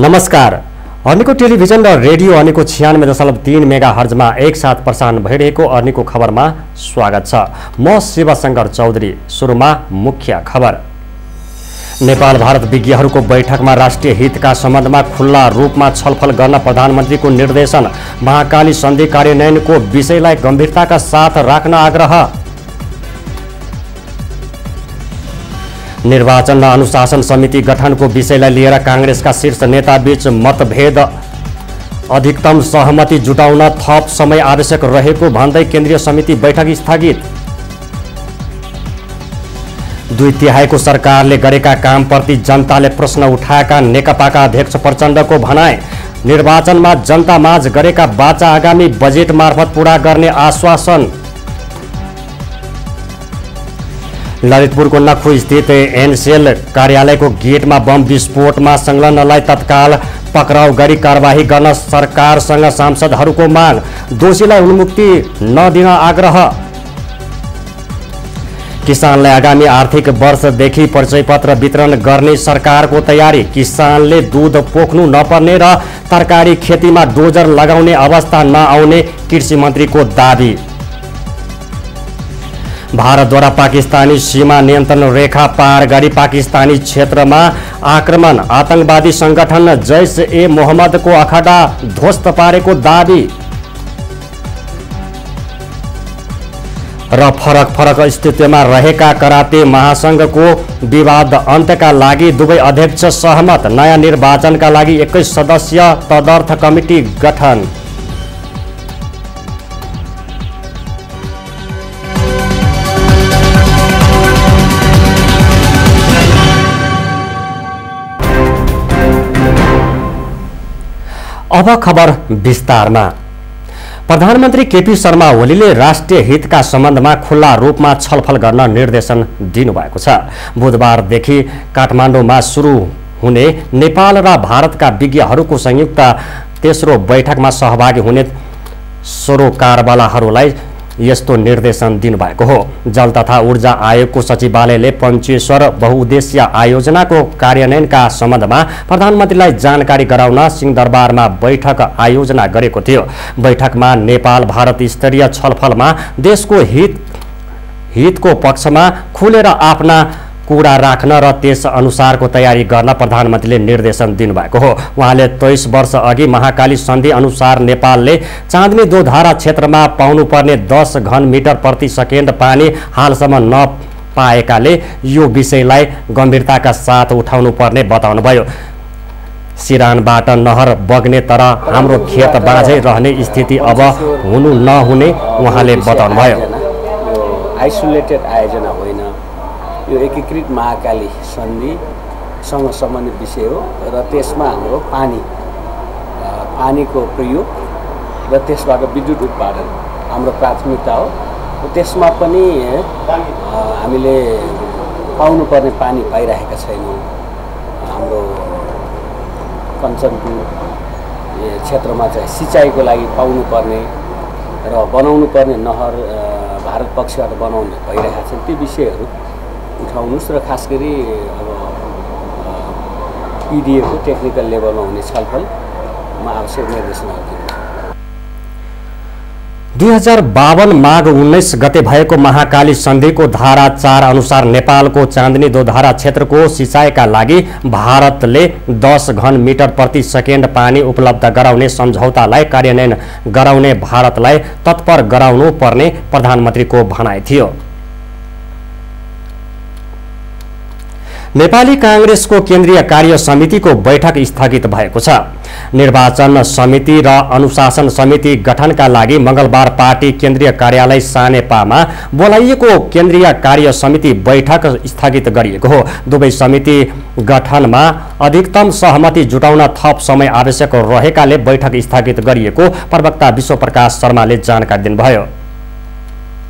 नमस्कार। अर्नीको टेलिभिजन र रेडियो अर्नीको छियानब्बे दशमलव तिन मेगा हर्जमा एकसाथ प्रसारण भइरहेको अर्नीको खबरमा स्वागत छ। म शिवशङ्कर चौधरी सुरुमा मुख्य खबर। नेपाल भारत विज्ञहरूको बैठकमा राष्ट्रिय हितका सम्बन्धमा खुल्ला रूपमा छलफल गर्न प्रधानमन्त्रीको निर्देशन। महाकाली सन्धि कार्यान्वयनको विषयलाई गम्भीरताका साथ राख्न आग्रह। निर्वाचन र अनुशासन समिति गठनको विषयलाई लिएर काङ्ग्रेसका शीर्ष नेताबीच मतभेद अधिकतम सहमति जुटाउन थप समय आवश्यक रहेको भन्दै केन्द्रीय समिति बैठक स्थगित। दुई तिहाईको सरकारले गरेका कामप्रति जनताले प्रश्न उठाएका नेकपाका अध्यक्ष प्रचण्डको भनाए निर्वाचनमा जनतामाझ गरेका बाचा आगामी बजेट मार्फत पुरा गर्ने आश्वासन ललितपुरको नखु स्थित एनसेल कार्यालयको गेटमा बम विस्फोटमा संलग्नलाई तत्काल पक्राउ गरी कारवाही गर्न सरकारसँग सांसदहरूको माग। दोषीलाई उन्मुक्ति नदिन आग्रह। किसानलाई आगामी आर्थिक वर्षदेखि परिचय पत्र वितरण गर्ने सरकारको तयारी। किसानले दुध पोख्नु नपर्ने र तरकारी खेतीमा डोजर लगाउने अवस्था नआउने कृषि मन्त्रीको दावी। भारतद्वारा पाकिस्तानी सीमा नियन्त्रण रेखा पार गरी पाकिस्तानी क्षेत्रमा आक्रमण आतंकवादी सङ्गठन जैस ए मोहम्मदको अखडा ध्वस्त पारेको दावी। र फरक फरक स्थितिमा रहेका कराते महासङ्घको विवाद अन्त्यका लागि दुवै अध्यक्ष सहमत नयाँ निर्वाचनका लागि एक्काइस सदस्य तदर्थ कमिटी गठन। अब खबर विस्तारमा। प्रधानमन्त्री केपी शर्मा ओलीले राष्ट्रिय हितका सम्बन्धमा खुल्ला रूपमा छलफल गर्न निर्देशन दिनुभएको छ। बुधबारदेखि काठमाडौँमा सुरु हुने नेपाल र भारतका विज्ञहरूको संयुक्त तेस्रो बैठकमा सहभागी हुने सरोकारवालाहरूलाई यस्तो निर्देशन दिनुभएको हो। जल तथा ऊर्जा आयोगको सचिवालयले पञ्चेश्वर बहुउद्देश्य आयोजनाको कार्यान्वयनका सम्बन्धमा प्रधानमन्त्रीलाई जानकारी गराउन सिंहदरबारमा बैठक आयोजना गरेको थियो। बैठकमा नेपाल भारत स्तरीय छलफलमा देशको हित हितको पक्षमा खुलेर आफ्ना कुरा राख्न र त्यस अनुसारको तयारी गर्न प्रधानमन्त्रीले निर्देशन दिनुभएको हो। उहाँले तेइस वर्ष अघि महाकाली सन्धि अनुसार नेपालले चाँदनी दोधारा क्षेत्रमा पाउनुपर्ने दस घन मिटर प्रति सेकेन्ड पानी हालसम्म नपाएकाले यो विषयलाई गम्भीरताका साथ उठाउनु पर्ने बताउनुभयो। सिरानबाट नहर बग्ने तर हाम्रो खेत बाँझै रहने स्थिति अब हुनु नहुने उहाँले बताउनुभयो। आइसोलेटेड आयोजना यो एकीकृत महाकाली सन्धिसँग सम्बन्धित विषय हो र त्यसमा हाम्रो पानी पानीको प्रयोग र त्यसबाट विद्युत उत्पादन हाम्रो प्राथमिकता हो। त्यसमा पनि हामीले पाउनुपर्ने पानी पाइरहेका छैनौँ। हाम्रो कञ्चनपुर क्षेत्रमा चाहिँ सिँचाइको लागि पाउनुपर्ने र बनाउनु पर्ने नहर भारत पक्षबाट बनाउने भइरहेका छन् ती विषयहरू उठाउनुहोस् र खास गरी अब पिडिएको टेक्निकल लेभलमा हुने छलफलमा आवश्यक निर्देशनहरू दिनु दुई हजार बावन माघ उन्नाइस गते भएको महाकाली सन्धिको धारा चार अनुसार नेपालको चाँदनी दोधारा क्षेत्रको सिँचाइका लागि भारतले दस घन मिटर प्रति सेकेन्ड पानी उपलब्ध गराउने सम्झौतालाई कार्यान्वयन गराउने भारतलाई तत्पर गराउनु पर्ने प्रधानमन्त्रीको भनाइ थियो। नेपाली काङ्ग्रेसको केन्द्रीय कार्य समितिको बैठक स्थगित भएको छ। निर्वाचन समिति र अनुशासन समिति गठनका लागि मंगलबार पार्टी केन्द्रीय कार्यालय सानेपामा बोलाइएको केन्द्रीय कार्य समिति बैठक स्थगित गरिएको हो। दुवै समिति गठनमा अधिकतम सहमति जुटाउन थप समय आवश्यक रहेकाले बैठक स्थगित गरिएको प्रवक्ता विश्वप्रकाश शर्माले जानकारी दिनुभयो।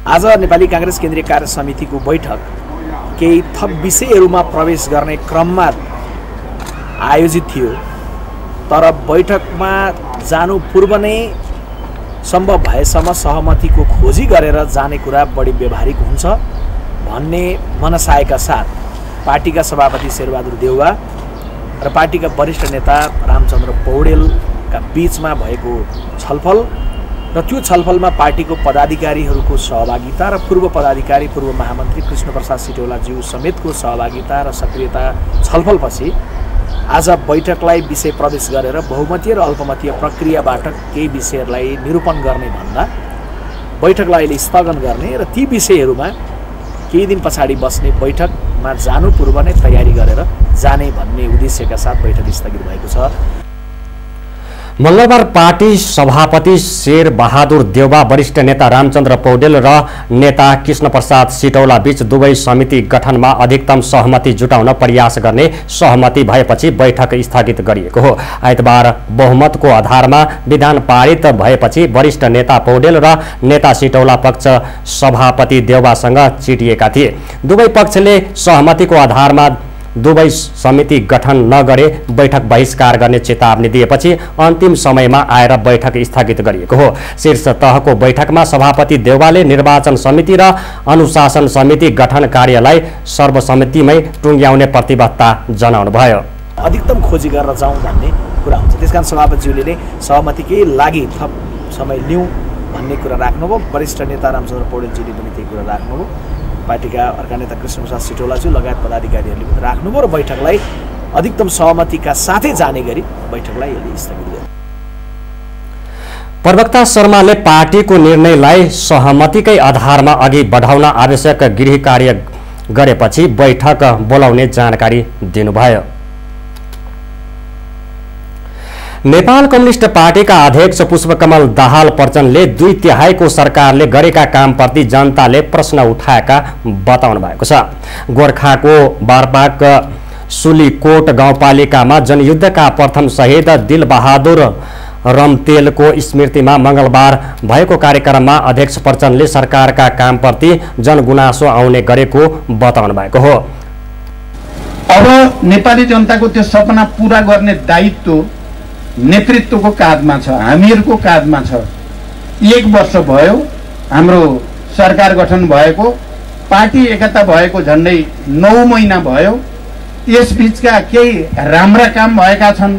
आज नेपाली काङ्ग्रेस केन्द्रीय कार्य समितिको बैठक केही थप विषयहरूमा प्रवेश गर्ने क्रममा आयोजित थियो। तर बैठकमा जानु पूर्व नै सम्भव भएसम्म सहमतिको खोजी गरेर जाने कुरा बढी व्यवहारिक हुन्छ भन्ने मनसायका साथ पार्टीका सभापति शेरबहादुर देउवा र पार्टीका वरिष्ठ नेता रामचन्द्र पौडेलका बिचमा भएको छलफल र त्यो छलफलमा पार्टीको पदाधिकारीहरूको सहभागिता र पूर्व पदाधिकारी पूर्व महामन्त्री कृष्णप्रसाद सिटौलाज्यू समेतको सहभागिता र सक्रियता छलफलपछि आज बैठकलाई विषय प्रवेश गरेर बहुमतीय र अल्पमतीय प्रक्रियाबाट केही विषयहरूलाई निरूपण गर्ने भन्दा बैठकलाई अहिले स्थगन गर्ने र ती विषयहरूमा केही दिन पछाडि बस्ने बैठकमा जानु पूर्व नै तयारी गरेर जाने भन्ने उद्देश्यका साथ बैठक स्थगित भएको छ। मङ्गलबार पार्टी सभापति शेर बहादुर देउबा वरिष्ठ नेता रामचन्द्र पौडेल र नेता कृष्णप्रसाद सिटौला बीच दुवै समिति गठनमा अधिकतम सहमति जुटाउन प्रयास गर्ने सहमति भएपछि बैठक स्थगित गरिएको हो। आइतबार बहुमतको आधारमा विधान पारित भएपछि वरिष्ठ नेता पौडेल र नेता सिटौला पक्ष सभापति देउबासँग चिटिएका थिए। दुवै पक्षले सहमतिको आधारमा दुवै समिति गठन नगरे बैठक बहिष्कार गर्ने चेतावनी दिएपछि अन्तिम समयमा आएर बैठक स्थगित गरिएको हो। शीर्ष तहको बैठकमा सभापति देवालले निर्वाचन समिति र अनुशासन समिति गठन कार्यलाई सर्वसम्मतिमै टुङ्ग्याउने प्रतिबद्धता जनाउनु भयो अधिकतम खोजी गरेर जाउँ भन्ने कुरा हुन्छ। त्यस कारण सभापतिज्यूले नै सहमतिकै लागि थप समय लिउँ भन्ने कुरा राख्नुभयो। वरिष्ठ नेता रामचन्द्र पौडेलजीले पनि त्यही कुरा राख्नुभयो। पार्टीका अर्का नेता कृष्णप्रसाद सिटौलाज्यू लगायत पदाधिकारीहरूले राख्नुभयो र बैठकलाई अधिकतम सहमतिका साथै जाने गरी बैठकलाई यसले स्थगित गर्यो। प्रवक्ता शर्माले पार्टीको निर्णयलाई सहमतिकै आधारमा अघि बढाउन आवश्यक गृह कार्य गरेपछि बैठक बोलाउने जानकारी दिनुभयो। नेपाल कम्युनिस्ट पार्टीका अध्यक्ष पुष्पकमल दाहाल प्रचण्डले दुई तिहाईको सरकारले गरेका कामप्रति जनताले प्रश्न उठाएका बताउनु भएको छ। गोर्खाको बारपाक सुलीकोट गाउँपालिकामा जनयुद्धका प्रथम शहीद दिलबहादुर रमतेलको स्मृतिमा मङ्गलबार भएको कार्यक्रममा अध्यक्ष प्रचण्डले सरकारका कामप्रति जनगुनासो आउने गरेको बताउनु भएको हो। अब नेपाली जनताको त्यो सपना पुरा गर्ने दायित्व नेतृत्वको काँधमा छ हामीहरूको काँधमा छ। एक वर्ष भयो हाम्रो सरकार गठन भएको पार्टी एकता भएको झन्डै नौ महिना भयो यसबिचका केही राम्रा काम भएका छन्।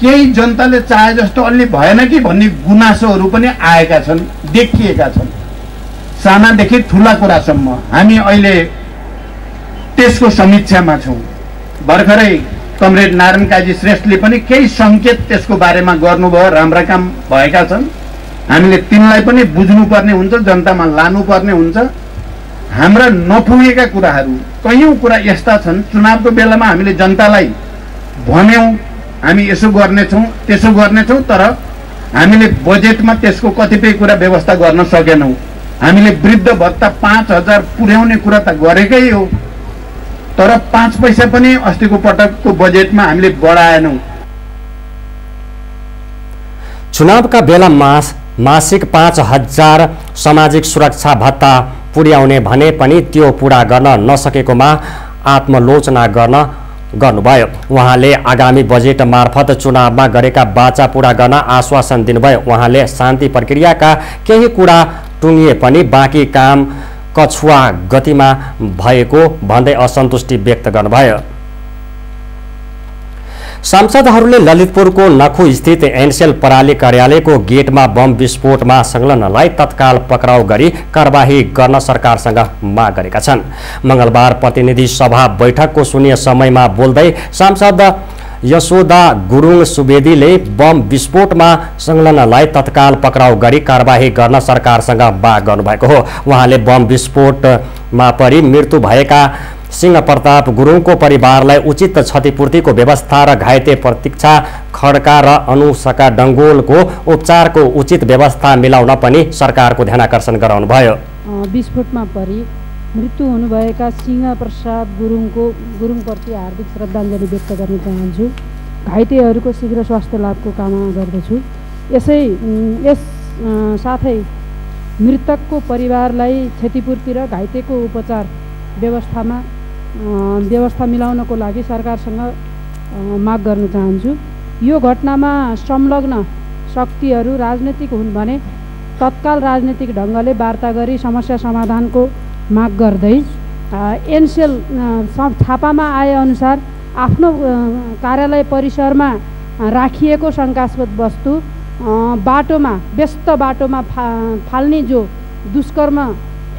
केही जनताले चाहे जस्तो अलि भएन कि भन्ने गुनासोहरू पनि आएका छन् देखिएका छन्। सानादेखि ठुला कुरासम्म हामी अहिले त्यसको समीक्षामा छौँ। भर्खरै कमरेड नारायण काजी श्रेष्ठले पनि केही सङ्केत त्यसको बारेमा गर्नुभयो राम्रा काम भएका छन्। हामीले तिनलाई पनि बुझ्नुपर्ने हुन्छ जनतामा लानुपर्ने हुन्छ। हाम्रा नपुगेका कुराहरू कैयौँ कुरा यस्ता छन्। चुनावको बेलामा हामीले जनतालाई भन्यौँ हामी यसो गर्नेछौँ त्यसो गर्नेछौँ तर हामीले बजेटमा त्यसको कतिपय कुरा व्यवस्था गर्न सकेनौँ। हामीले वृद्ध भत्ता पाँच हजार पुर्याउने कुरा त गरेकै हो। तर पाँच पैसा पनि अस्तिको पटकको बजेटमा हामीले बढाएनौँ। चुनावका बेला मास मासिक पाँच हजार सामाजिक सुरक्षा भत्ता पुर्याउने भने पनि त्यो पुरा गर्न नसकेकोमा आत्मलोचना गर्न गर्नुभयो। उहाँले आगामी बजेट मार्फत चुनावमा गरेका बाचा पुरा गर्न आश्वासन दिनुभयो। उहाँले शान्ति प्रक्रियाका केही कुरा टुङ्गिए पनि बाँकी काम कछुवा गतिमा भएको भन्दै असन्तुष्टि व्यक्त गर्नुभयो। सांसदहरूले ललितपुरको नखु स्थित एनसेल पराली कार्यालयको गेटमा बम विस्फोटमा संलग्नलाई तत्काल पक्राउ गरी कारवाही गर्न सरकारसँग माग गरेका छन्। मङ्गलबार प्रतिनिधि सभा बैठकको शून्य समयमा बोल्दै सांसद यशोदा गुरुङ सुवेदीले बम विस्फोटमा संलग्नलाई तत्काल पक्राउ गरी कारवाही गर्न सरकारसँग माग गर्नुभएको हो। उहाँले बम विस्फोटमा परि मृत्यु भएका सिंह प्रताप गुरुङको परिवारलाई उचित क्षतिपूर्तिको व्यवस्था र घाइते प्रतीक्षा खड्का र अनुसका डङ्गोलको उपचारको उचित व्यवस्था मिलाउन पनि सरकारको ध्यानकर्षण गराउनुभयो। विस्फोटमा परि मृत्यु हुनुभएका सिंह प्रसाद गुरुङको गुरुङप्रति हार्दिक श्रद्धाञ्जली व्यक्त गर्न चाहन्छु। घाइतेहरूको शीघ्र स्वास्थ्य लाभको कामना गर्दछु। यसै यस साथै मृतकको परिवारलाई क्षतिपूर्ति र घाइतेको उपचार व्यवस्थामा व्यवस्था मिलाउनको लागि सरकारसँग माग गर्न चाहन्छु। यो घटनामा संलग्न शक्तिहरू राजनैतिक हुन् भने तत्काल राजनैतिक ढङ्गले वार्ता गरी समस्या समाधानको माग गर्दै एनसेल छापामा आएअनुसार आफ्नो कार्यालय परिसरमा राखिएको शङ्कास्पद वस्तु बाटोमा व्यस्त बाटोमा फा फाल्ने जो दुष्कर्म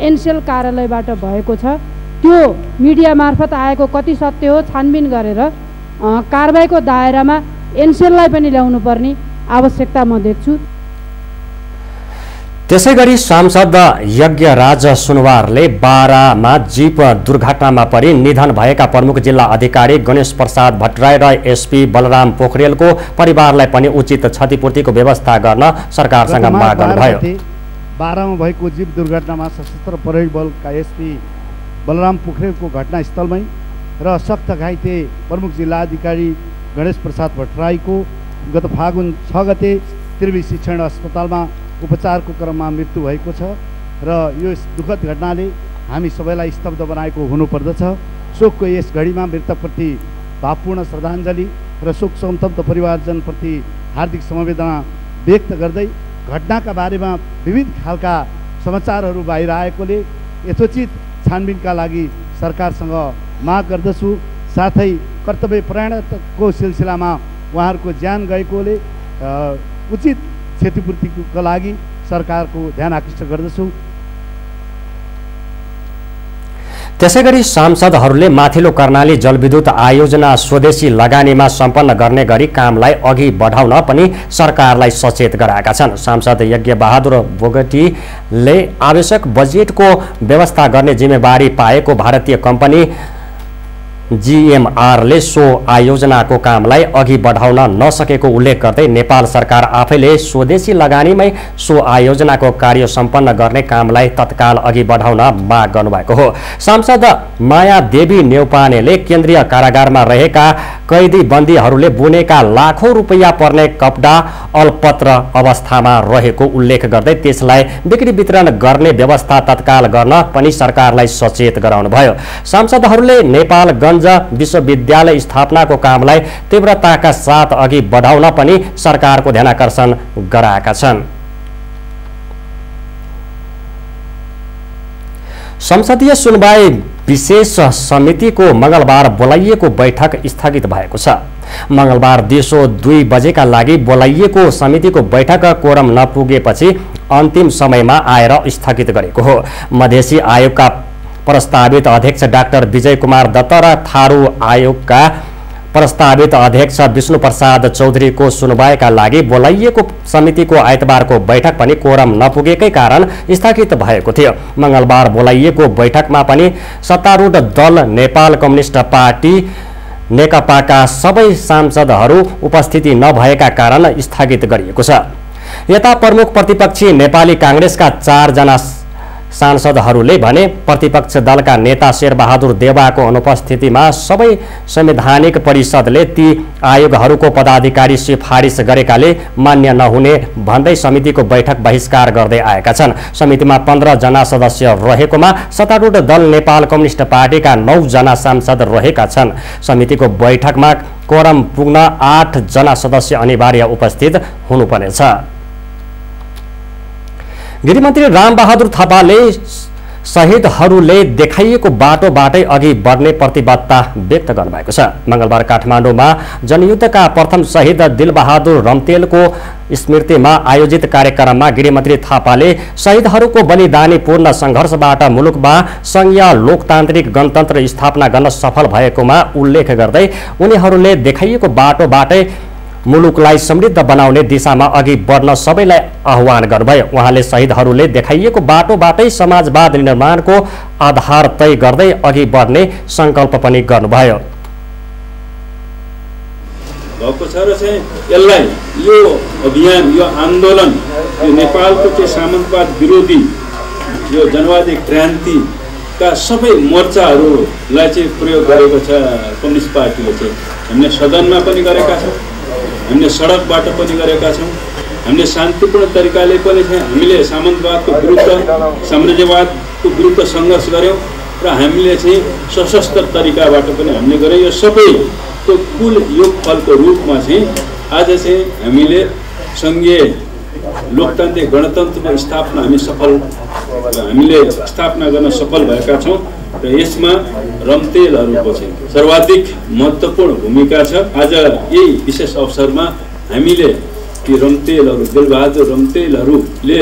एनसेल कार्यालयबाट भएको छ त्यो मिडिया मार्फत आएको कति सत्य हो छानबिन गरेर अ, कारबाहीको दायरामा एनसेललाई पनि ल्याउनु पर्ने आवश्यकता म देख्छु। त्यसै गरी सांसद यज्ञराज सुनवारले बारामा जीप दुर्घटनामा परि निधन भएका प्रमुख जिल्ला अधिकारी गणेश प्रसाद भट्टराई र एसपी बलराम पोखरेलको परिवारलाई पनि उचित क्षतिपूर्तिको व्यवस्था गर्न सरकारसँग माग गर्नुभयो। बाह्रमा भएको जीव दुर्घटनामा सशस्त्र प्रहरी बलका एसपी बलराम पोखरेलको घटनास्थलमै र सख्त घाइते प्रमुख जिल्ला अधिकारी गणेश प्रसाद भट्टराईको गत फागुन छ गते त्रिवी शिक्षण अस्पतालमा उपचारको क्रममा मृत्यु भएको छ र यो दुःखद घटनाले हामी सबैलाई स्तब्ध बनाएको हुनुपर्दछ। शोकको यस घडीमा मृतकप्रति भावपूर्ण श्रद्धाञ्जली र शोक सन्तप्त परिवारजनप्रति हार्दिक समवेदना व्यक्त गर्दै घटनाका बारेमा विविध खालका समाचारहरू बाहिर आएकोले यथोचित छानबिनका लागि सरकारसँग माग गर्दछु। साथै कर्तव्य परायणको सिलसिलामा उहाँहरूको ज्यान गएकोले उचित क्षतिपूर्तिको लागि सरकारको ध्यान आकृष्ट गर्दछु। त्यसै गरी सांसदहरूले माथिल्लो कर्णाली जलविद्युत आयोजना स्वदेशी लगानीमा सम्पन्न गर्ने गरी कामलाई अघि बढाउन पनि सरकारलाई सचेत गराएका छन्। सांसद यज्ञ बहादुर बोगटीले आवश्यक बजेटको व्यवस्था गर्ने जिम्मेवारी पाएको भारतीय कम्पनी जिएमआरले सो आयोजनाको कामलाई अघि बढाउन नसकेको उल्लेख गर्दै नेपाल सरकार आफैले स्वदेशी लगानीमै सो आयोजनाको कार्य सम्पन्न गर्ने कामलाई तत्काल अघि बढाउन माग गर्नुभएको हो। सांसद माया देवी नेउपानेले केन्द्रीय कारागारमा रहेका कैदी बन्दीहरूले बुनेका लाखौँ रुपियाँ पर्ने कपडा अलपत्र अवस्थामा रहेको उल्लेख गर्दै त्यसलाई बिक्री वितरण गर्ने व्यवस्था तत्काल गर्न पनि सरकारलाई सचेत गराउनुभयो। सांसदहरूले नेपालगञ्ज विश्वविद्यालय स्थापनाको कामलाई तीव्रताका साथ अघि बढाउन पनि सरकारको ध्यानकर्षण गराएका छन्। संसदीय सुनवाई विशेष समितिको मङ्गलबार बोलाइएको बैठक स्थगित भएको छ। मङ्गलबार दिउँसो दुई बजेका लागि बोलाइएको समितिको बैठक कोरम नपुगेपछि अन्तिम समयमा आएर स्थगित गरेको हो। मधेसी आयोगका प्रस्तावित अध्यक्ष डाक्टर विजय कुमार दत्त र थारू आयोगका प्रस्तावित अध्यक्ष विष्णु प्रसाद चौधरीको सुनवाईका लागि बोलाइएको समितिको आइतबारको बैठक पनि कोरम नपुगेकै कारण स्थगित भएको थियो। मङ्गलबार बोलाइएको बैठकमा पनि सत्तारूढ दल नेपाल कम्युनिस्ट पार्टी नेकपाका सबै सांसदहरू उपस्थिति नभएका कारण स्थगित गरिएको छ। यता प्रमुख प्रतिपक्षी नेपाली काङ्ग्रेसका चारजना सांसदहरूले भने प्रतिपक्ष दलका नेता शेरबहादुर देवाको अनुपस्थितिमा सबै संवैधानिक परिषदले ती आयोगहरूको पदाधिकारी सिफारिस गरेकाले मान्य नहुने भन्दै समितिको बैठक बहिष्कार गर्दै आएका छन्। समितिमा पन्ध्रजना सदस्य रहेकोमा सत्तारूढ दल नेपाल कम्युनिस्ट पार्टीका नौजना सांसद रहेका छन्। समितिको बैठकमा कोरम पुग्न आठजना सदस्य अनिवार्य उपस्थित हुनुपर्नेछ। गृहमन्त्री रामबहादुर थापाले शहीदहरूले देखाइएको बाटोबाटै अघि बढ्ने प्रतिबद्धता व्यक्त गर्नुभएको छ। मङ्गलबार काठमाडौँमा जनयुद्धका प्रथम शहीद दिलबहादुर रम्तेलको स्मृतिमा आयोजित कार्यक्रममा गृहमन्त्री थापाले शहीदहरूको बलिदानीपूर्ण सङ्घर्षबाट मुलुकमा सङ्घीय लोकतान्त्रिक गणतन्त्र स्थापना गर्न सफल भएकोमा उल्लेख गर्दै उनीहरूले देखाइएको बाटोबाटै मुलुकलाई समृद्ध बनाउने दिशामा अघि बढ्न सबैलाई आह्वान गर्नुभयो। उहाँले शहीदहरूले देखाइएको बाटोबाटै समाजवाद निर्माणको आधार तय गर्दै अघि बढ्ने सङ्कल्प पनि गर्नुभयो। भएको छ र चाहिँ यसलाई यो अभियान यो आन्दोलन यो नेपालको चाहिँ सामन्तवाद विरोधी यो जनवादी क्रान्तिका सबै मोर्चाहरूलाई चाहिँ प्रयोग गरेको छ कम्युनिस्ट पार्टीले चाहिँ। हामीले सदनमा पनि गरेका छौँ। हामीले सडकबाट पनि गरेका छौँ। हामीले शान्तिपूर्ण तरिकाले पनि हामीले सामन्तवादको विरुद्ध साम्राज्यवादको विरुद्ध सङ्घर्ष गऱ्यौँ र हामीले चाहिँ सशस्त्र तरिकाबाट पनि हामीले गऱ्यौँ यो सबैको कुल योगफलको रूपमा चाहिँ आज चाहिँ हामीले सङ्घीय लोकतान्त्रिक गणतन्त्रको स्थापना हामी सफल हामीले स्थापना गर्न सफल भएका छौँ। र यसमा रम्तेलहरूको चाहिँ सर्वाधिक महत्त्वपूर्ण भूमिका छ। आज यही विशेष अवसरमा हामीले ती रम्तेलहरू बेलबहादुर रम्तेलहरूले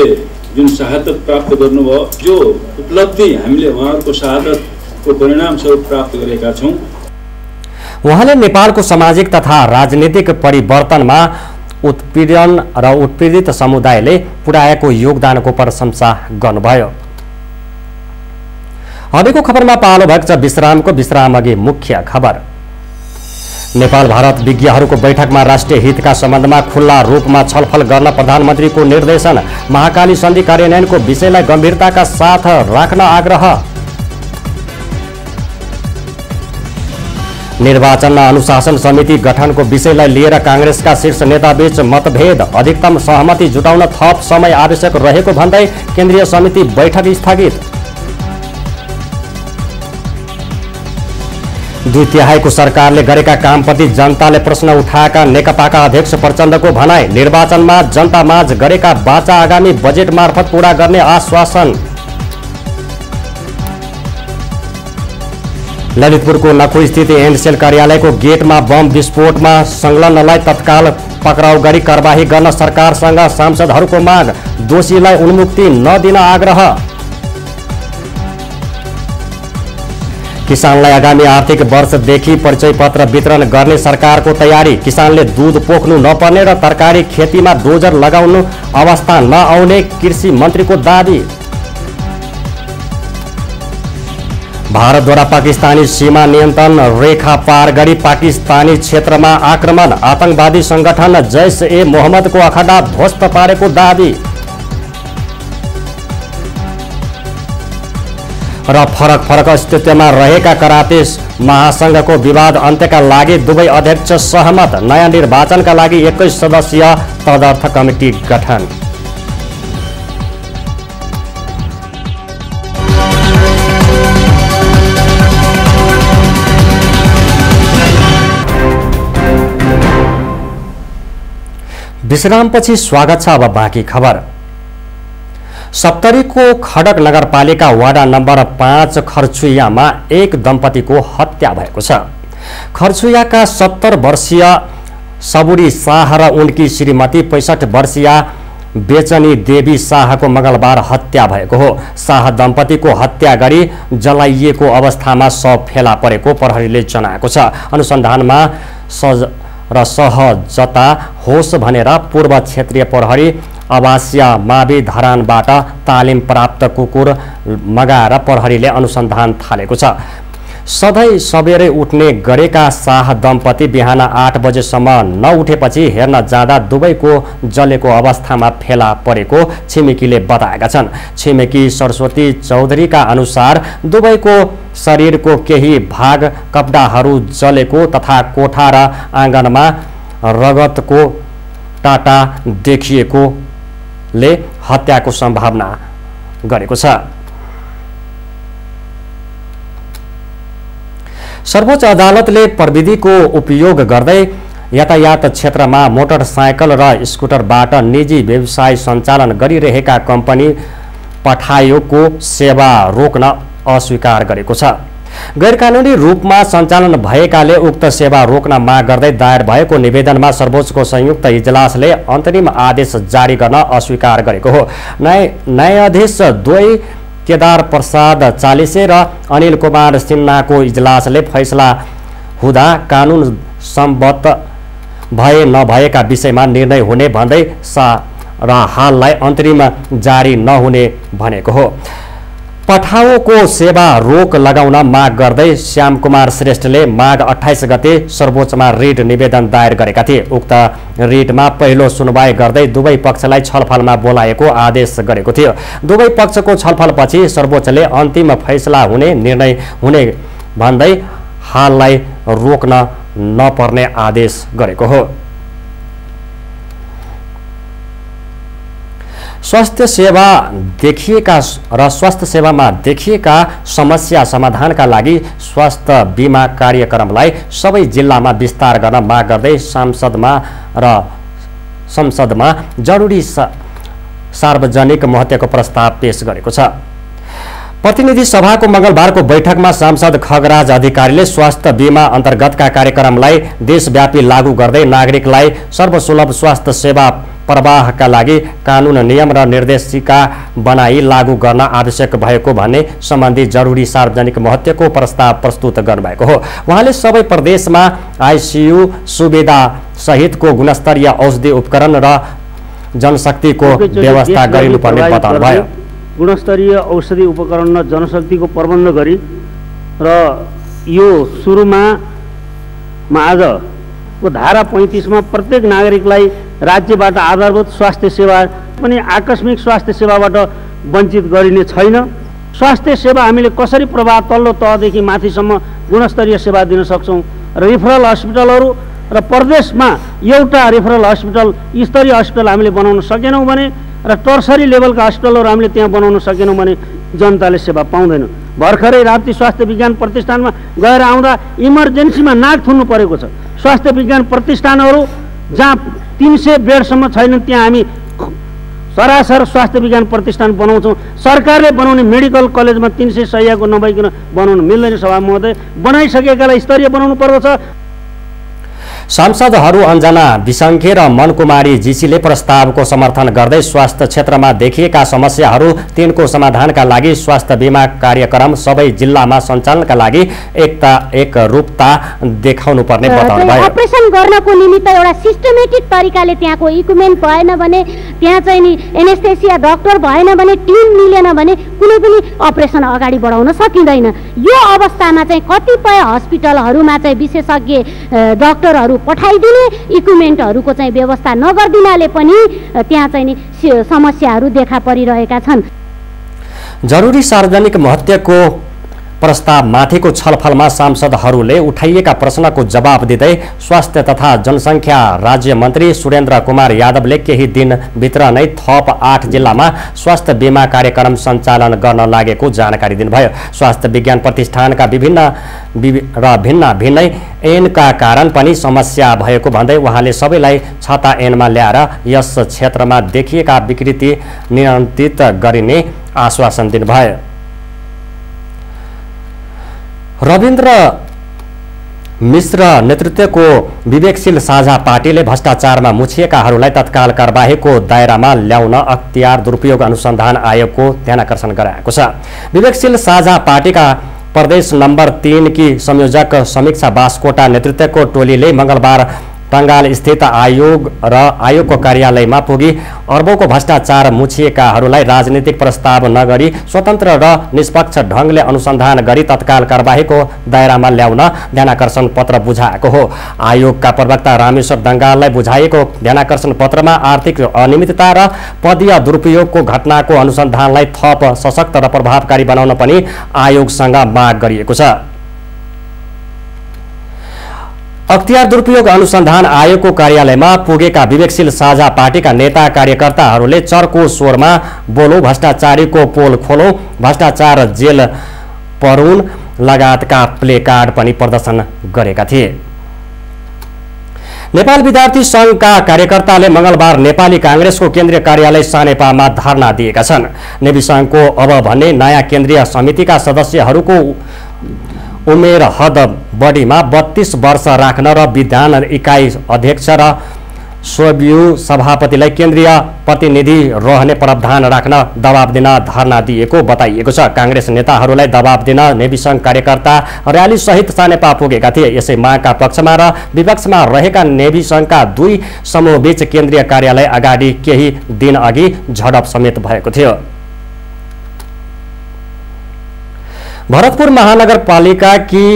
जुन शहादत प्राप्त गर्नुभयो जो उपलब्धि हामीले उहाँहरूको शहादतको परिणामस्वरूप प्राप्त गरेका छौँ। उहाँले नेपालको सामाजिक तथा राजनीतिक परिवर्तनमा उत्पीडन र उत्पीडित समुदायले पुर्याएको योगदानको प्रशंसा गर्नुभयो। अबको खबरमा पालो भएको छ विश्रामको विश्राम अघि मुख्य खबर। नेपाल भारत विज्ञहरूको बैठकमा राष्ट्रिय हितका सम्बन्धमा खुल्ला रूपमा छलफल गर्न प्रधानमन्त्रीको निर्देशन। महाकाली सन्धि कार्यान्वयनको विषयलाई गम्भीरताका साथ राख्न आग्रह। निर्वाचन अनुशासन समिति गठनको विषयलाई लिएर काङ्ग्रेसका शीर्ष नेताबीच मतभेद अधिकतम सहमति जुटाउन थप समय आवश्यक रहेको भन्दै केन्द्रीय समिति बैठक स्थगित। दुई तिहाईको सरकारले गरेका कामप्रति जनताले प्रश्न उठाएका नेकपाका अध्यक्ष प्रचण्डको भनाई निर्वाचनमा जनतामाझ गरेका बाचा आगामी बजेट मार्फत पूरा गर्ने आश्वासन। ललितपुरको नखु स्थित एनसेल कार्यालयको गेटमा बम विस्फोटमा संलग्नलाई तत्काल पक्राउ गरी कारवाही गर्न सरकारसँग सांसदहरूको माग दोषीलाई उन्मुक्ति नदिन आग्रह। किसानलाई आगामी आर्थिक वर्षदेखि परिचय पत्र वितरण गर्ने सरकारको तयारी। किसानले दूध पोख्नु नपर्ने र तरकारी खेतीमा डोजर लगाउनु अवस्था नआउने कृषि मन्त्रीको दावी। भारतद्वारा पाकिस्तानी सीमा नियन्त्रण रेखा पार गरी पाकिस्तानी क्षेत्रमा आक्रमण। आतंकवादी संगठन जैस ए मोहम्मदको अखडा ध्वस्त पारेको दावी। र फरक फरक अस्तित्वमा रहेका कराते महासङ्घको विवाद अन्त्यका लागि दुवै अध्यक्ष सहमत नयाँ निर्वाचनका लागि एक्काइस सदस्यीय तदर्थ कमिटी गठन। विश्रामपछि स्वागत छ अब बाँकी खबर। सप्तरीको खडक नगरपालिका वाडा नम्बर पाँच खर्चुयामा एक दम्पतिको हत्या भएको छ। खर्चुयाका सत्तर वर्षीय सबुरी शाह र उनकी श्रीमती पैँसठ वर्षीय बेचनी देवी शाहको मङ्गलबार हत्या भएको हो। शाह दम्पतिको हत्या गरी जलाइएको अवस्थामा शव फेला परेको प्रहरीले जनाएको छ। अनुसन्धानमा सज र सहजता होस् भनेर पूर्व क्षेत्रीय प्रहरी आवासीय मावि धरानबाट तालिम प्राप्त कुकुर मगाएर प्रहरीले अनुसन्धान थालेको छ। सधैँ सबेरै उठ्ने गरेका शाह दम्पति बिहान आठ बजेसम्म नउठेपछि हेर्न जाँदा दुवैको जलेको अवस्थामा फेला परेको छिमेकीले बताएका छन्। छिमेकी सरस्वती चौधरीका अनुसार दुवैको शरीरको केही भाग कपडाहरू जलेको तथा कोठा र आँगनमा रगतको टाटा देखिएकोले हत्याको सम्भावना गरेको छ। सर्वोच्च अदालतले प्रविधिको उपयोग गर्दै यातायात क्षेत्रमा मोटरसाइकल र स्कुटरबाट निजी व्यवसाय सञ्चालन गरिरहेका कम्पनी पठायोको सेवा रोक्न अस्वीकार गरेको छ। गैरकानुनी रूपमा सञ्चालन भएकाले उक्त सेवा रोक्न माग गर्दै दायर भएको निवेदनमा सर्वोच्चको संयुक्त इजलासले अन्तरिम आदेश जारी गर्न अस्वीकार गरेको हो। न्यायाधीश दुवै केदार प्रसाद चालिसे र अनिल कुमार सिन्हाको इजलासले फैसला हुँदा कानुन सम्बद्ध भए नभएका विषयमा निर्णय हुने भन्दै सा र हाललाई अन्तरिम जारी नहुने भनेको हो। पठाओको सेवा रोक लगाउन माग गर्दै श्यामकुमार श्रेष्ठले माघ अठाइस गते सर्वोच्चमा रिट निवेदन दायर गरेका थिए। उक्त रिटमा पहिलो सुनवाई गर्दै दुवै पक्षलाई छलफलमा बोलाएको आदेश गरेको थियो। दुवै पक्षको छलफलपछि सर्वोच्चले अन्तिम फैसला हुने निर्णय हुने भन्दै हाललाई रोक्न नपर्ने आदेश गरेको हो। स्वास्थ्य सेवा देखिएका र स्वास्थ्य सेवामा देखिएका समस्या समाधानका लागि स्वास्थ्य बिमा कार्यक्रमलाई सबै जिल्लामा विस्तार गर्न माग गर्दै सांसदमा र संसदमा जरुरी सार्वजनिक महत्त्वको प्रस्ताव पेश गरेको छ। प्रतिनिधि सभाको मङ्गलबारको बैठकमा सांसद खगराज अधिकारीले स्वास्थ्य बिमा अन्तर्गतका कार्यक्रमलाई देशव्यापी लागू गर्दै नागरिकलाई सर्वसुलभ स्वास्थ्य सेवा प्रवाहका लागि कानुन नियम र निर्देशिका बनाई लागू गर्न आवश्यक भएको भन्ने सम्बन्धी जरुरी सार्वजनिक महत्त्वको प्रस्ताव प्रस्तुत गर्नुभएको हो। उहाँले सबै प्रदेशमा आइसियु सुविधा सहितको गुणस्तरीय औषधि उपकरण र जनशक्तिको व्यवस्था गरिनुपर्ने बताउनुभयो। गुणस्तरीय औषधि उपकरण र जनशक्तिको प्रबन्ध गरी र यो सुरुमा मा आजको धारा पैँतिसमा प्रत्येक नागरिकलाई राज्यबाट आधारभूत स्वास्थ्य सेवा पनि आकस्मिक स्वास्थ्य सेवाबाट वञ्चित गरिने छैन। स्वास्थ्य सेवा हामीले कसरी प्रभाव तल्लो तहदेखि माथिसम्म गुणस्तरीय सेवा दिन सक्छौँ? रिफरल हस्पिटलहरू र प्रदेशमा एउटा रिफरल हस्पिटल स्तरीय हस्पिटल हामीले बनाउन सकेनौँ भने र टर्सरी लेभलका हस्पिटलहरू हामीले त्यहाँ बनाउन सकेनौँ भने जनताले सेवा पाउँदैन। भर्खरै राप्ती स्वास्थ्य विज्ञान प्रतिष्ठानमा गएर आउँदा इमर्जेन्सीमा नाक थुन्नु परेको छ। स्वास्थ्य विज्ञान प्रतिष्ठानहरू जहाँ तिन सय बेडसम्म छैनन् त्यहाँ हामी सरासर स्वास्थ्य विज्ञान प्रतिष्ठान बनाउँछौँ। सरकारले बनाउने मेडिकल कलेजमा तिन सय सयको नभइकन बनाउनु मिल्दैन सभा महोदय। बनाइसकेकालाई स्तरीय बनाउनु पर्दछ। सांसदहरू अञ्जना विसङ्खे र मनकुमारी जीसीले प्रस्तावको समर्थन गर्दै स्वास्थ्य क्षेत्रमा देखिएका समस्याहरू तिनको समाधानका लागि स्वास्थ्य बिमा कार्यक्रम सबै जिल्लामा सञ्चालनका लागि एकता एक रूपता देखाउनु पर्ने बताउनुभयो अपरेसन गर्नको निमित्त एउटा सिस्टमेटिक तरिकाले त्यहाँको इक्विपमेन्ट भएन भने त्यहाँ चाहिँ नि एनेस्थेसिया डक्टर भएन भने टिम मिलेन भने कुनै पनि अपरेसन अगाडि बढाउन सकिँदैन। यो अवस्थामा चाहिँ कतिपय हस्पिटलहरूमा चाहिँ विशेषज्ञ डक्टरहरू पठाइदिने इक्विपमेन्टहरूको चाहिँ व्यवस्था नगरिदिनाले पनि त्यहाँ चाहिँ नि समस्याहरू देखा परिरहेका छन्। जरुरी सार्वजनिक महत्त्वको प्रस्ताव माथिको छलफलमा सांसदहरूले उठाइएका प्रश्नको जवाब दिँदै स्वास्थ्य तथा जनसङ्ख्या राज्य मन्त्री सुरेन्द्र कुमार यादवले केही दिनभित्र नै थप आठ जिल्लामा स्वास्थ्य बिमा कार्यक्रम सञ्चालन गर्न लागेको जानकारी दिनुभयो। स्वास्थ्य विज्ञान प्रतिष्ठानका विभिन्न विभि- र भिन्न भिन्नै ऐनका कारण पनि समस्या भएको भन्दै उहाँले सबैलाई छाता ऐनमा ल्याएर यस क्षेत्रमा देखिएका विकृति नियन्त्रित गरिने आश्वासन दिनुभयो। रविन्द्र मिश्र नेतृत्वको विवेकशील साझा पार्टीले भ्रष्टाचारमा मुछिएकाहरूलाई तत्काल कारबाहीको दायरामा ल्याउन अख्तियार दुरुपयोग अनुसन्धान आयोगको ध्यानकर्षण गराएको छ। विवेकशील साझा पार्टीका प्रदेश नम्बर तिनकी संयोजक समीक्षा बास्कोटा नेतृत्वको टोलीले मङ्गलबार टङ्गाल स्थित आयोग र आयोगको कार्यालयमा पुगी अर्बौंको भ्रष्टाचार मुछिएकाहरूलाई राजनीतिक प्रस्ताव नगरी स्वतन्त्र र निष्पक्ष ढङ्गले अनुसन्धान गरी तत्काल कारबाहीको दायरामा ल्याउन ध्यानाकर्षण पत्र बुझाएको हो। आयोगका प्रवक्ता रामेश्वर दङ्गाललाई बुझाइएको ध्यानाकर्षण पत्रमा आर्थिक अनियमितता र पदीय दुरुपयोगको घटनाको अनुसन्धानलाई थप सशक्त र प्रभावकारी बनाउन पनि आयोगसँग माग गरिएको छ। अख्तियार दुरुपयोग अनुसन्धान आयोगको कार्यालयमा पुगेका विवेकशील साझा पार्टीका नेता कार्यकर्ताहरूले चर्को स्वरमा बोलो भ्रष्टाचारीको पोल खोलो भ्रष्टाचार जेल परुन लगायतका प्ले कार्ड पनि प्रदर्शन गरेका थिए। नेपाल विद्यार्थी सङ्घका कार्यकर्ताले मङ्गलबार नेपाली काङ्ग्रेसको केन्द्रीय कार्यालय सानेपामा धरना दिएका छन्। नेवी सङ्घको अब भन्ने नयाँ केन्द्रीय समितिका सदस्यहरूको उमेर हद बढीमा बत्तीस वर्ष राख्न र विधान इकाइ अध्यक्ष र स्वयं सभापतिलाई केन्द्रीय प्रतिनिधि रहने प्रावधान राख्न दबाब दिन धरना दिएको बताइएको छ। काङ्ग्रेस नेताहरूलाई दबाब दिन नेवी सङ्घ कार्यकर्ता र्याली सहित सानेपा पुगेका थिए। यसै मागका पक्षमा र विपक्षमा रहेका नेवी सङ्घका दुई समूहबीच केन्द्रीय कार्यालय अगाडि केही दिन अघि झडप समेत भएको थियो। भरतपुर महानगरपालिकाकी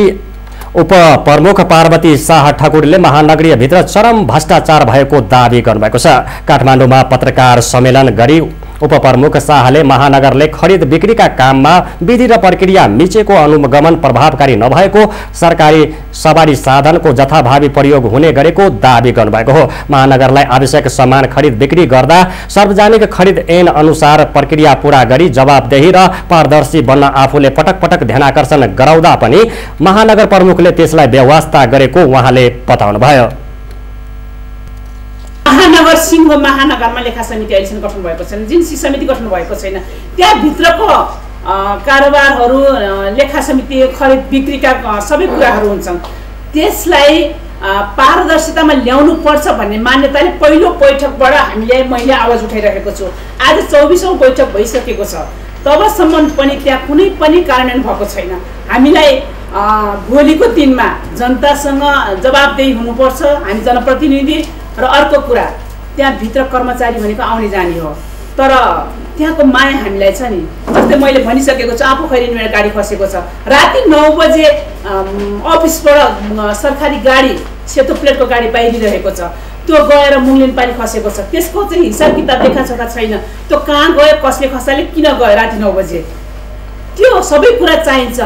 उप प्रमुख पार्वती शाह ठकुरीले महानगरीय भित्र चरम भ्रष्टाचार भएको दावी गर्नुभएको छ। काठमाडौँमा पत्रकार सम्मेलन गरी उपप्रमुख शाहले महानगरले खरिद बिक्रीका काममा विधि र प्रक्रिया मिचेको अनुगमन प्रभावकारी नभएको सरकारी सवारी साधनको जथाभावी प्रयोग हुने गरेको दावी गर्नुभएको हो। महानगरलाई आवश्यक सामान खरिद बिक्री गर्दा सार्वजनिक खरिद ऐन अनुसार प्रक्रिया पूरा गरी जवाबदेही र पारदर्शी बन्न आफूले पटक पटक ध्यानाकर्षण गराउँदा पनि महानगर प्रमुखले त्यसलाई व्यवस्था गरेको उहाँले बताउनुभयो। महानगर सिंह महानगरमा लेखा समिति अहिलेसम्म गठन भएको छैन। जिन्सी समिति गठन भएको छैन त्यहाँभित्रको कारोबारहरू लेखा समिति खरिद बिक्रीका सबै कुराहरू हुन्छन्। त्यसलाई पारदर्शितामा ल्याउनु पर्छ भन्ने मान्यताले पहिलो बैठकबाट हामीले मैले आवाज उठाइरहेको छु। आज चौबिसौँ बैठक भइसकेको छ। तबसम्म पनि त्यहाँ कुनै पनि कार्यान्वयन भएको छैन। हामीलाई भोलिको दिनमा जनतासँग जवाबदेही हुनुपर्छ हामी जनप्रतिनिधि र अर्को कुरा त्यहाँभित्र कर्मचारी भनेको आउने जाने हो। तर त्यहाँको माया हामीलाई छ नि। जस्तै मैले भनिसकेको छु आफू खैरिन मेरो गाडी खसेको छ। राति नौ बजे अफिसबाट सरकारी गाडी सेतो प्लेटको गाडी बाहिरिरहेको छ। त्यो गएर मुङ्लिन पानी खसेको छ। त्यसको चाहिँ हिसाब किताब लेखाचोखा छैन। त्यो कहाँ गयो कसले खसाले किन गयो राति नौ बजे? त्यो सबै कुरा चाहिन्छ।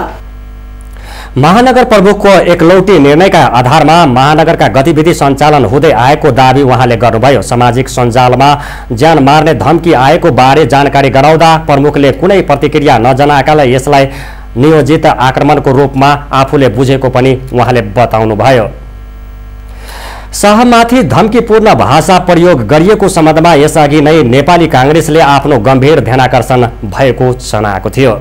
महानगर प्रमुखको एकलौटी निर्णयका आधारमा महानगरका गतिविधि सञ्चालन हुँदै आएको दावी उहाँले गर्नुभयो। सामाजिक सञ्जालमा ज्यान मार्ने धम्की आएको बारे जानकारी गराउँदा प्रमुखले कुनै प्रतिक्रिया नजनाएकाले यसलाई नियोजित आक्रमणको रूपमा आफूले बुझेको पनि उहाँले बताउनुभयो। शाहमाथि धम्कीपूर्ण भाषा प्रयोग गरिएको सम्बन्धमा यसअघि नै नेपाली काङ्ग्रेसले आफ्नो गम्भीर ध्यानाकर्षण भएको जनाएको थियो।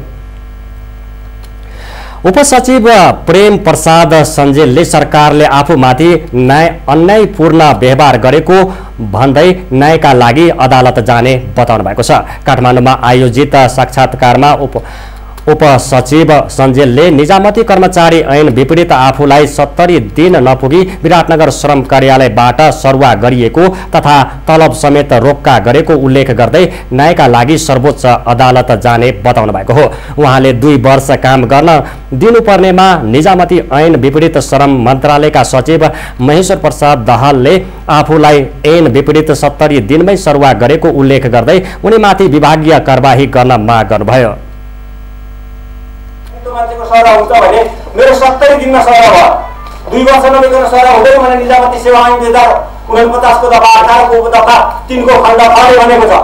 उपसचिव प्रेम प्रसाद सञ्जेलले सरकारले आफूमाथि न्याय अन्यायपूर्ण व्यवहार गरेको भन्दै न्यायका लागि अदालत जाने बताउनु भएको छ। काठमाडौँमा आयोजित साक्षात्कारमा उप उपसचिव सञ्जेलले निजामती कर्मचारी ऐन विपरीत आफूलाई सत्तरी दिन नपुगी विराटनगर श्रम कार्यालयबाट सरुवा गरिएको तथा तलब समेत रोक्का गरेको उल्लेख गर्दै न्यायका लागि सर्वोच्च अदालत जाने बताउनु भएको हो। उहाँले दुई वर्ष काम गर्न दिनुपर्नेमा निजामती ऐन विपरीत श्रम मन्त्रालयका सचिव महेश्वर प्रसाद दाहालले आफूलाई ऐन विपरीत सत्तरी दिनमै सरुवा गरेको उल्लेख गर्दै उनीमाथि विभागीय कारवाही गर्न माग गर्नुभयो। मान्छेको सर हुन्छ भने मेरो सत्तरी दिनमा सर भयो दुई वर्ष नभइकन सर हुँदैन भने निजामती सेवा ऐन दुई हजार उनपचासको दफा अठारको दफा तिनको खण्ड अरे भनेको छ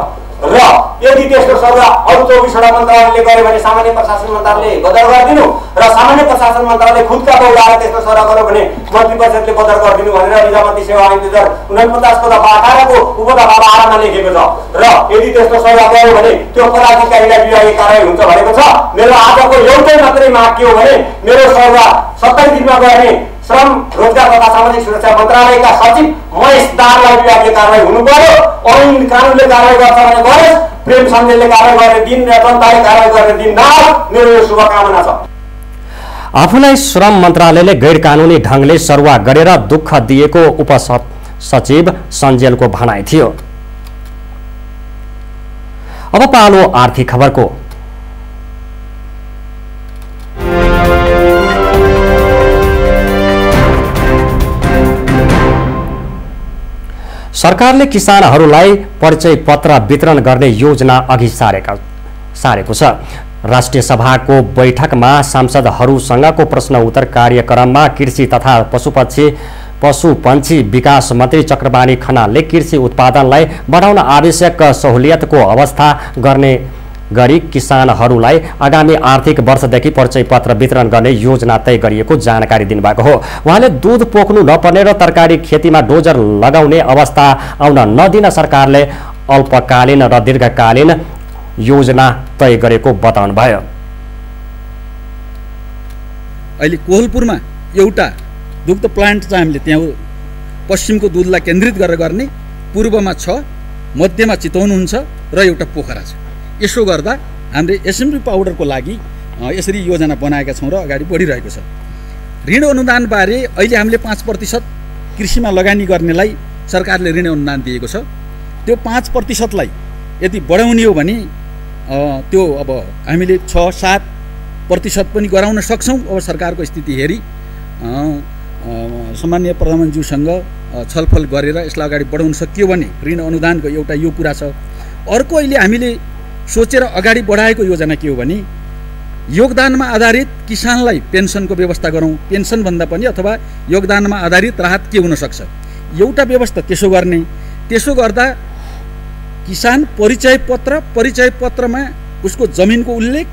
र यदि त्यस्तो सल्लाह अरू चौबिसवटा मन्त्रालयले गर्यो भने सामान्य प्रशासन मन्त्रालयले बदर गरिदिनु र सामान्य प्रशासन मन्त्रालय खुदका दौडाएर त्यस्तो सल्लाह गर्यो भने मन्त्री परिषदले बदर गरिदिनु भनेर निजामती सेवा ऐन दुई हजार उनपचासको दफा अठारको उपदफा बाह्रमा लेखेको छ र यदि त्यस्तो सल्लाह गर्यो भने त्यो पदाधिकारीलाई विभागीय कारवाही हुन्छ भनेको छ मेरो आजको एउटै मात्रै माग के हो भने मेरो सल्लाह सत्तरी दिनमा गर्ने श्रम रोजगार तथा सामाजिक सुरक्षा मन्त्रालयका सचिव महेश दारलाई विभागीय कारवाही हुनु पर्यो ऐन कानुनले कारवाही गर्छ भने गरोस् प्रेम सञ्जयले कारवाही गर्ने दिन र जनताले कारवाही गर्ने दिन नआओस् मेरो यो शुभकामना छ। आफूलाई श्रम मन्त्रालयले गैर कानुनी ढङ्गले सरुवा गरेर दुःख दिएको उप सचिव सञ्जेलको भनाइ थियो। अब पालो आर्थिक खबरको। सरकारले किसानहरूलाई परिचय पत्र वितरण गर्ने योजना अघि सारेका सारेको छ। राष्ट्रिय सभाको बैठकमा सांसदहरूसँगको प्रश्न उत्तर कार्यक्रममा कृषि तथा पशुपक्षी पशुपन्छी विकास मन्त्री चक्रबाणी खनालले कृषि उत्पादनलाई बढाउन आवश्यक सहुलियतको अवस्था गर्ने गरी किसानहरूलाई आगामी आर्थिक वर्षदेखि परिचय पत्र वितरण गर्ने योजना तय गरिएको जानकारी दिनुभएको हो। उहाँले दुध पोख्नु नपर्ने र तरकारी खेतीमा डोजर लगाउने अवस्था आउन नदिन सरकारले अल्पकालीन र दीर्घकालीन योजना तय गरेको बताउनु भयो अहिले कोहलपुरमा एउटा दुग्ध प्लान्ट चाहिँ हामीले त्यहाँ पश्चिमको दुधलाई केन्द्रित गरेर गर्ने पूर्वमा छ मध्यमा चितवन हुन्छ र एउटा पोखरा छ। यसो गर्दा हामीले एसेम्ब्ली पाउडरको लागि यसरी योजना बनाएका छौँ र अगाडि बढिरहेको छ। ऋण अनुदानबारे अहिले हामीले पाँच प्रतिशत कृषिमा लगानी गर्नेलाई सरकारले ऋण अनुदान दिएको छ। त्यो पाँच प्रतिशतलाई यदि बढाउने हो भने त्यो अब हामीले छ सात प्रतिशत पनि गराउन सक्छौँ। अब सरकारको स्थिति हेरी सामान्य प्रधानमन्त्रीज्यूसँग छलफल गरेर यसलाई अगाडि बढाउन सकियो भने ऋण अनुदानको एउटा यो कुरा छ। अर्को अहिले हामीले सोचेर अगाडि बढाएको योजना के हो भने योगदानमा आधारित किसानलाई पेन्सनको व्यवस्था गरौँ पेन्सनभन्दा पनि अथवा योगदानमा आधारित राहत के हुनसक्छ एउटा व्यवस्था त्यसो गर्ने। त्यसो गर्दा किसान परिचय पत्र परिचय पत्रमा उसको जमिनको उल्लेख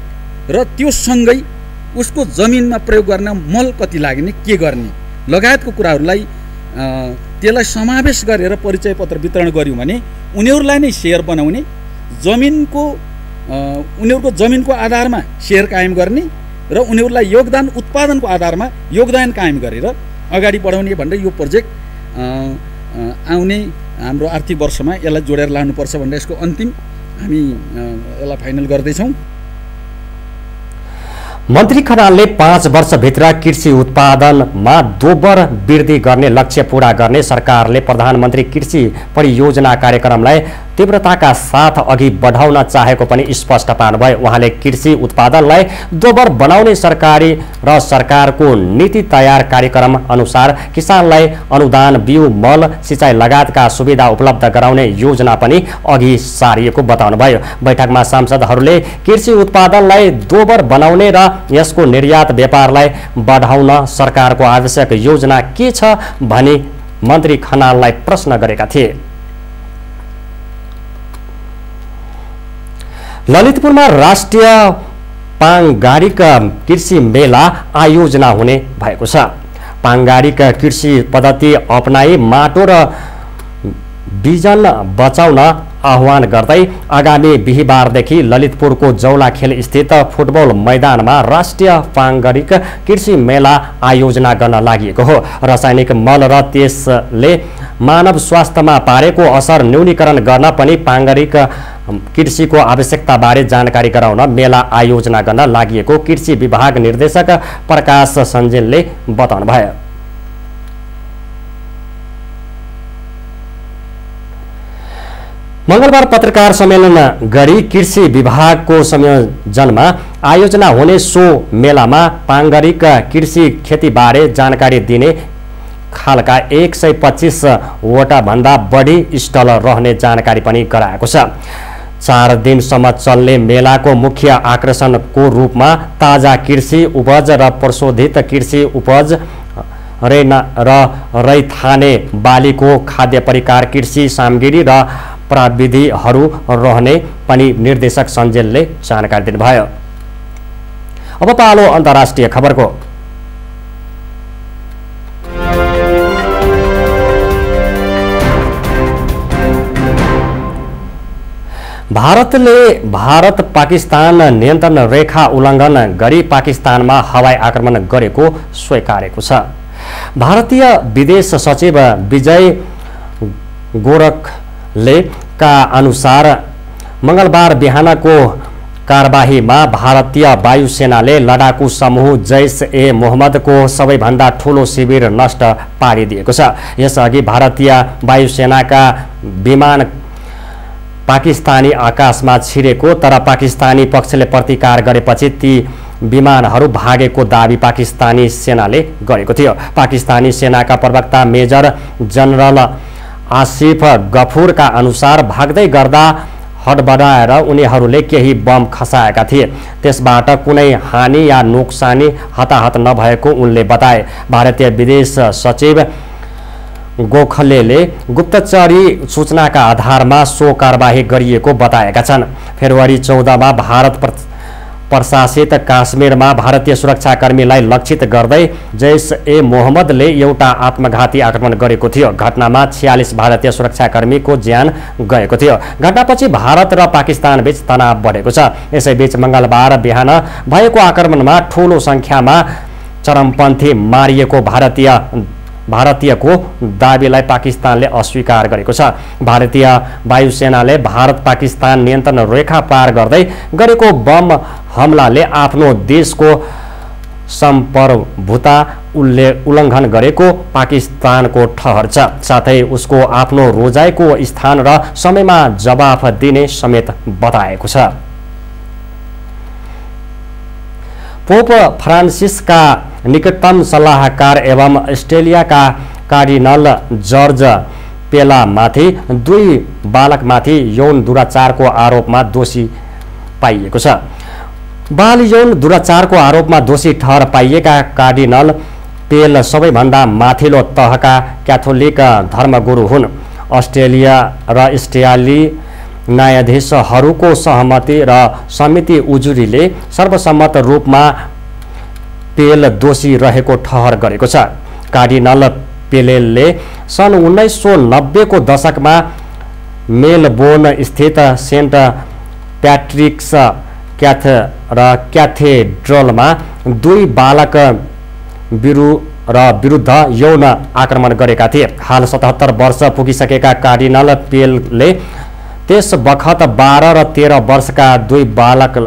र त्यो सँगै उसको जमिनमा प्रयोग गर्न मल कति लाग्ने के गर्ने? लगायतको कुराहरूलाई त्यसलाई समावेश गरेर परिचय पत्र वितरण गऱ्यौँ भने उनीहरूलाई नै सेयर बनाउने जमिनको उनीहरूको जमिनको आधारमा सेयर कायम गर्ने र उनीहरूलाई योगदान उत्पादनको आधारमा योगदान कायम गरेर अगाडि बढाउने भनेर यो प्रोजेक्ट आउने हाम्रो आर्थिक वर्षमा यसलाई जोडेर लानुपर्छ भनेर यसको अन्तिम हामी यसलाई फाइनल गर्दैछौँ। मन्त्री खनालले पाँच वर्षभित्र कृषि उत्पादनमा दोब्बर वृद्धि गर्ने लक्ष्य पूरा गर्ने सरकारले प्रधानमन्त्री कृषि परियोजना कार्यक्रमलाई तीव्रताका साथ अघि बढाउन चाहेको पनि स्पष्ट पार्नुभयो। उहाँले कृषि उत्पादनलाई दोब्बर बनाउने सरकारी र सरकारको नीति तयार कार्यक्रम अनुसार किसानलाई अनुदान बिउ मल सिँचाइ लगायतका सुविधा उपलब्ध गराउने योजना पनि अघि सारिएको बताउनुभयो। बैठकमा सांसदहरूले कृषि उत्पादनलाई दोब्बर बनाउने र यसको निर्यात व्यापारलाई बढाउन सरकारको आवश्यक योजना के छ भनी मन्त्री खनाललाई प्रश्न गरेका थिए। ललितपुरमा राष्ट्रिय पाङ्गारिक कृषि मेला आयोजना हुने भएको छ। पाङ्गारिक कृषि पद्धति अपनाई माटो र बिजन बचाउन आह्वान गर्दै आगामी बिहिबारदेखि ललितपुरको जौलाखेल स्थित फुटबल मैदानमा राष्ट्रिय पाङ्गारिक कृषि मेला आयोजना गर्न लागि हो। रासायनिक मल र त्यसले मानव स्वास्थ्यमा पारेको असर न्यूनीकरण गर्न पनि पाङ्गारिक कृषिको आवश्यकताबारे जानकारी गराउन मेला आयोजना गर्न लागि कृषि विभाग निर्देशक प्रकाश सञ्जेलले बताउनुभयो। मङ्गलबार पत्रकार सम्मेलन गरी कृषि विभागको संयोजनमा आयोजना हुने सो मेलामा पाङ्गरिक कृषि खेतीबारे जानकारी दिने खालका एक सय पच्चिसवटा भन्दा बढी स्टल रहने जानकारी पनि गराएको छ। चार दिनसम्म चल्ने मेलाको मुख्य आकर्षणको रूपमा ताजा कृषि उपज र प्रशोधित कृषि उपज रेना र रैथाने बालीको खाद्य परिकार कृषि सामग्री र प्रविधिहरू रहने पनि निर्देशक सञ्जेलले जानकारी दिनुभयो। अब पालो अन्तर्राष्ट्रिय खबरको। भारतले भारत पाकिस्तान नियन्त्रण रेखा उल्लङ्घन गरी पाकिस्तानमा हवाई आक्रमण गरेको स्वीकारेको छ। भारतीय विदेश सचिव विजय गोरखले का अनुसार मङ्गलबार बिहानको कारबाहीमा भारतीय वायुसेनाले लडाकु समूह जैस ए मोहम्मदको सबैभन्दा ठुलो शिविर नष्ट पारिदिएको छ। यसअघि भारतीय वायुसेनाका विमान पाकिस्तानी आकाशमा छिरेको तर पाकिस्तानी पक्षले प्रतिकार गरेपछि ती विमानहरू भागेको दावी पाकिस्तानी सेनाले गरेको थियो। पाकिस्तानी सेनाका प्रवक्ता मेजर जनरल आसिफ गफुरका अनुसार भाग्दै गर्दा हडबडाएर उनीहरूले केही बम खसाएका थिए। त्यसबाट कुनै हानि या नोक्सानी हताहत नभएको उनले बताए। भारतीय विदेश सचिव गोखलेले गुप्तचरी सूचनाका आधारमा सो कारवाही गरिएको बताएका छन्। फेब्रुअरी चौधमा भारत प्रशासित काश्मीरमा भारतीय सुरक्षाकर्मीलाई लक्षित गर्दै जैस ए मोहम्मदले एउटा आत्मघाती आक्रमण गरेको थियो। घटनामा छ्यालिस भारतीय सुरक्षाकर्मीको ज्यान गएको थियो। घटनापछि भारत र पाकिस्तान बीच तनाव बढेको छ। यसैबीच मङ्गलबार बिहान भएको आक्रमणमा ठुलो सङ्ख्यामा चरमपन्थी मारिएको भारतीय भारतीयको दावीलाई पाकिस्तानले अस्वीकार गरेको छ। भारतीय वायुसेनाले भारत पाकिस्तान नियन्त्रण रेखा पार गर्दै गरेको बम हमलाले आफ्नो देशको सम्प्रभुता उल्ले उल्लङ्घन गरेको पाकिस्तानको ठहर छ। साथै उसको आफ्नो रोजाइको स्थान र समयमा जवाफ दिने समेत बताएको छ। पोप फ्रान्सिसका निकटतम सल्लाहकार एवं अस्ट्रेलियाका कार्डिनल जर्ज पेलामाथि दुई बालकमाथि यौन दुराचारको आरोपमा दोषी पाइएको छ। बाल यौन दुराचारको आरोपमा दोषी ठहर पाइएका कार्डिनल पेल सबैभन्दा माथिल्लो तहका क्याथोलिक धर्मगुरु हुन्। अस्ट्रेलिया र अस्ट्रेली न्यायाधीशहरूको सहमति र समिति उजुरीले सर्वसम्मत रूपमा पेल दोषी रहेको ठहर गरेको छ। कार्डिनल पेलेलले सन् उन्नाइस सौ नब्बेको दशकमा मेलबोर्न स्थित सेन्ट प्याट्रिक्स क्याथ र क्याथेड्रलमा दुई बालक विरु र विरुद्ध यौन आक्रमण गरेका थिए। हाल सतहत्तर वर्ष पुगिसकेका कार्डिनल पेलले त्यस बखत बाह्र र तेह्र वर्षका दुई बालक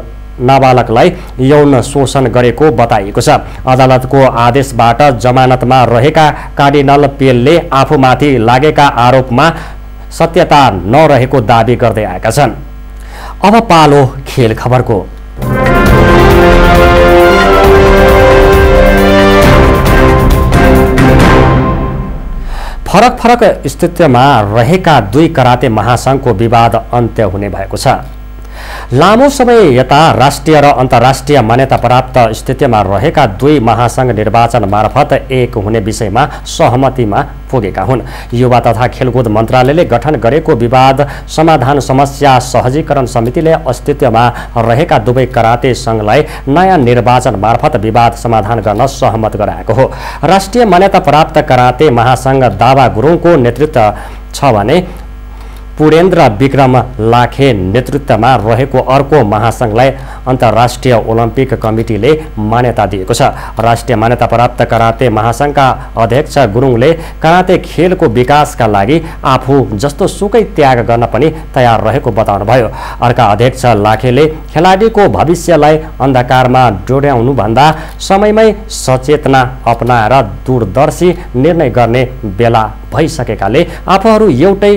नाबालकलाई यौन शोषण गरेको बताइएको छ। अदालतको आदेशबाट जमानतमा रहेका कार्डिनल पेलले आफूमाथि लागेका आरोपमा सत्यता नरहेको दावी गर्दै आएका छन्। अब पालो खेल खबरको। फरक फरक स्थितिमा रहेका दुई कराते महासङ्घको विवाद अन्त्य हुने भएको छ। लामो समय यता राष्ट्रिय र अन्तर्राष्ट्रिय मान्यता प्राप्त स्थितिमा रहेका दुई महासङ्घ निर्वाचन मार्फत एक हुने विषयमा सहमतिमा पुगेका हुन्। युवा तथा खेलकुद मन्त्रालयले गठन गरेको विवाद समाधान समस्या सहजीकरण समितिले अस्तित्वमा रहेका दुवै कराते सङ्घलाई नयाँ निर्वाचन मार्फत विवाद समाधान गर्न सहमत गराएको हो। राष्ट्रिय मान्यता प्राप्त कराते महासङ्घ दावा गुरुङको नेतृत्व छ भने पुरेन्द्र विक्रम लाखे नेतृत्वमा रहेको अर्को महासङ्घलाई अन्तर्राष्ट्रिय ओलम्पिक कमिटीले मान्यता दिएको छ। राष्ट्रिय मान्यता प्राप्त कराते महासङ्घका अध्यक्ष गुरुङले कराते खेलको विकासका लागि आफू जस्तो सुकै त्याग गर्न पनि तयार रहेको बताउनुभयो। अर्का अध्यक्ष लाखेले खेलाडीको भविष्यलाई अन्धकारमा डोर्याउनुभन्दा समयमै सचेतना अपनाएर दूरदर्शी निर्णय गर्ने बेला भइसकेकाले आफूहरू एउटै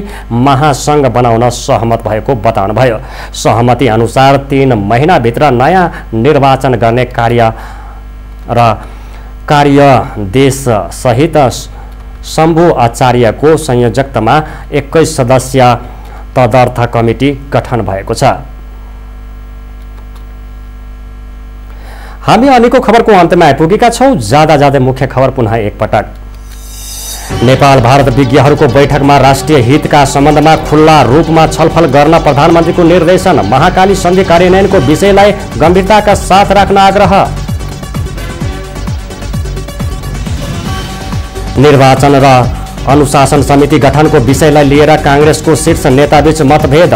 महासङ्घ बनाउन सहमत भएको बताउनुभयो। सहमति अनुसार तिन महिनाभित्र नयाँ निर्वाचन गर्ने कार्य र कार्य देशसहित शम्भु आचार्यको संयोजकतामा एक्काइस सदस्य तदर्थ कमिटी गठन भएको छ। हामी अनेकौँ खबरको अन्तमा आइपुगेका छौँ। जाँदा जाँदै मुख्य खबर पुनः एकपटक। नेपाल भारत विज्ञहरूको बैठकमा राष्ट्रिय हितका सम्बन्धमा खुल्ला रूपमा छलफल गर्न प्रधानमन्त्रीको निर्देशन। महाकाली सन्धि कार्यान्वयनको विषयलाई गम्भीरताका साथ राख्न आग्रह। निर्वाचन र अनुशासन समिति गठनको विषयलाई लिएर काङ्ग्रेसको शीर्ष नेताबीच मतभेद।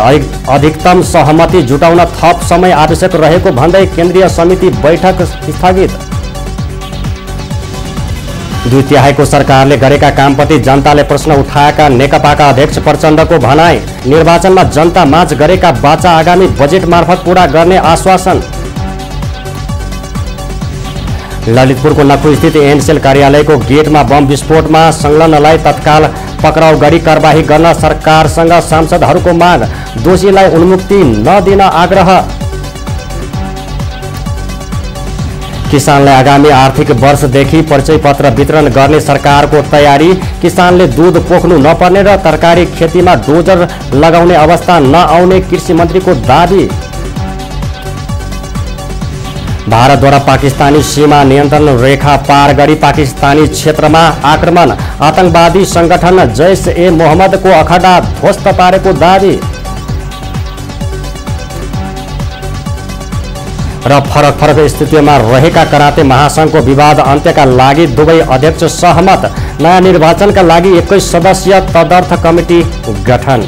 अधिकतम सहमति जुटाउन थप समय आवश्यक रहेको भन्दै केन्द्रीय समिति बैठक स्थगित। दुई तिहाईको सरकारले गरेका कामप्रति जनताले प्रश्न उठाएका नेकपाका अध्यक्ष प्रचण्डको भनाई निर्वाचनमा जनता माझ गरेका बाचा आगामी बजेट मार्फत पूरा गर्ने आश्वासन। ललितपुरको नखु स्थित एनसेल कार्यालयको गेटमा बम विस्फोटमा संलग्नलाई तत्काल पक्राउ गरी कारवाही गर्न सरकारसँग सांसदहरूको माग। दोषीलाई उन्मुक्ति नदिन आग्रह। किसानलाई आगामी आर्थिक वर्षदेखि परिचय पत्र वितरण गर्ने सरकारको तयारी। किसानले दुध पोख्नु नपर्ने र तरकारी खेतीमा डोजर लगाउने अवस्था नआउने कृषि मन्त्रीको दावी। भारतद्वारा पाकिस्तानी सीमा नियन्त्रण रेखा पार गरी पाकिस्तानी क्षेत्रमा आक्रमण। आतंकवादी सङ्गठन जैस ए मोहम्मदको अखडा ध्वस्त पारेको दावी। र फरक फरक स्थितिमा रहेका कराते महासङ्घको विवाद अन्त्यका लागि दुवै अध्यक्ष सहमत। नयाँ निर्वाचनका लागि एक्काइस सदस्यीय तदर्थ कमिटी गठन।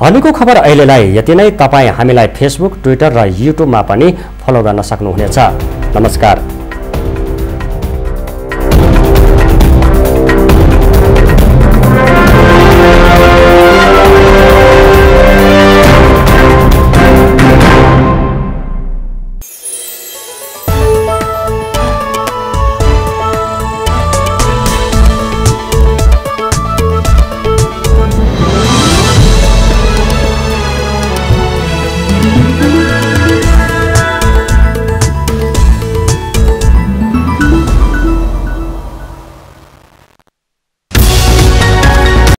हामीको खबर अहिलेलाई यति नै। तपाईँ हामीलाई फेसबुक ट्विटर र युट्युबमा पनि फलो गर्न सक्नुहुनेछ। नमस्कार।